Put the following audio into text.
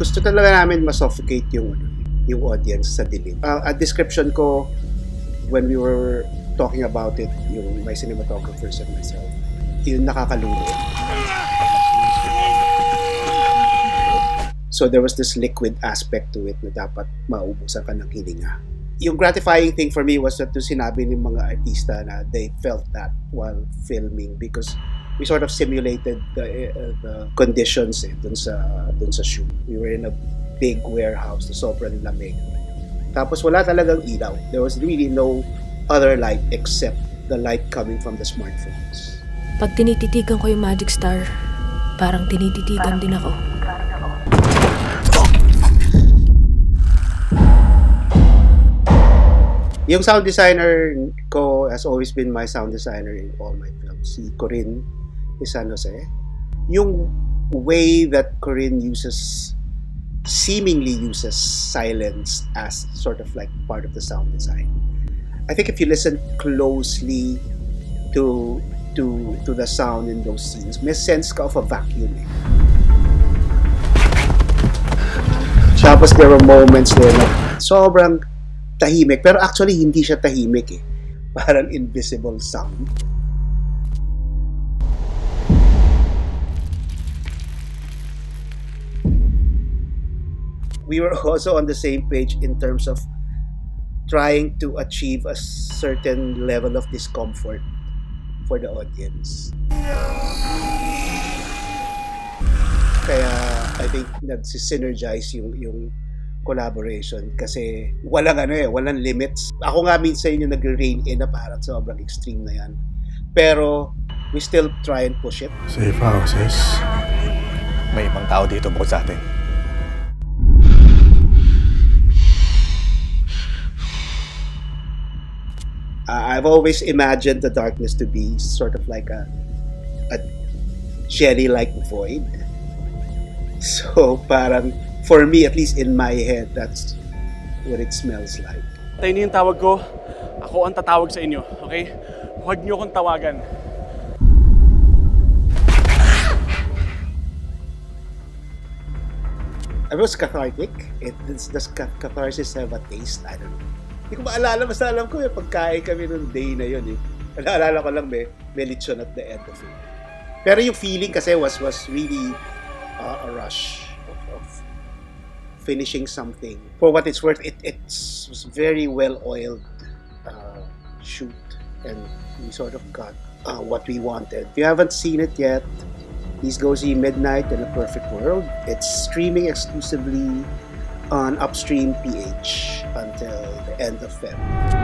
gusto talaga namin ma-suffocate yung ano, yung audience sa dilim. Uh, a description ko when we were talking about it, yung my cinematographers and myself, yung nakakalungkot. So there was this liquid aspect to it na dapat maubusan ka ng hininga. Yung gratifying thing for me was that to sinabi ng mga artista na they felt that while filming because we sort of simulated the, uh, the conditions eh, dun sa, dun sa shoot. We were in a big warehouse na sobrang lamig. Tapos wala talagang ilaw. There was really no other light except the light coming from the smartphones. Pag tinititigan ko yung Magic Star, parang tinititigan din ako. Yung sound designer ko has always been my sound designer in all my films. Si Corinne ni San Jose. Yung way that Corinne uses, seemingly uses silence as sort of like part of the sound design. I think if you listen closely to to to the sound in those scenes, may sense ka of a vacuum. Eh. Tapos there were moments there na sobrang tahimik. Pero actually, hindi siya tahimik eh. Parang invisible sound. We were also on the same page in terms of trying to achieve a certain level of discomfort for the audience. Kaya I think nagsisynergize yung yung collaboration kasi walang ano eh, walang limits. Ako nga minsan yung nag-rein in na parang sobrang extreme na yan. Pero we still try and push it. Safe houses. May ibang tao dito bukod sa atin. I've always imagined the darkness to be sort of like a a jelly-like void. So parang for me, at least in my head, that's what it smells like. Tayo yung tawag ko. Ako ang tatawag sa inyo, okay? Huwag niyo akong tawagan. It was cathartic. It, does, does catharsis have a taste? I don't know. Hindi ko maalala. Basta alam ko yung pagkain kami nung day na yun. Eh. Naalala ko lang may, may lechon at the end of it. Pero yung feeling kasi was was really uh, a rush finishing something. For what it's worth, it it's was very well oiled uh, shoot, and we sort of got uh, what we wanted. If you haven't seen it yet, please go see Midnight in a Perfect World. It's streaming exclusively on Upstream PH until the end of February.